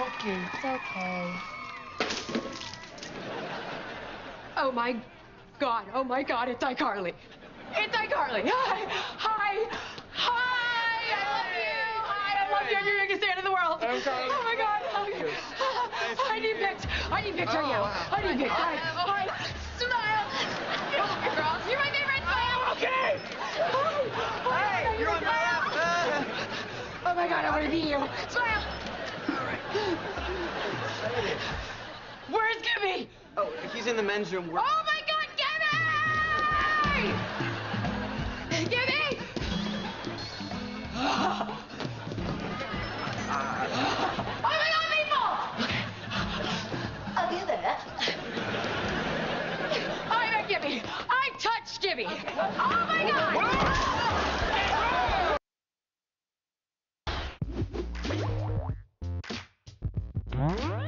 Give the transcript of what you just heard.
Okay. It's okay. Oh my God. Oh my God. It's iCarly. It's iCarly. Hi. Hi. Hi. I love you. Hi. I love you. You're the biggest fan in the world. I'm Carly. Oh my God. I need pics. I need pics right now. Oh, I need pics. Hi. Hi. Smile. Hey, girls. You're my favorite. Oh, Smile. Okay. Hi. Hey, you're on my lap. Oh my God. I want to be you. Smile. Where's Gibby? Oh, he's in the men's room. We're... Oh my God, Gibby! Gibby! oh my God, Maple! Are you there? I met Gibby. I touched Gibby. Oh my God!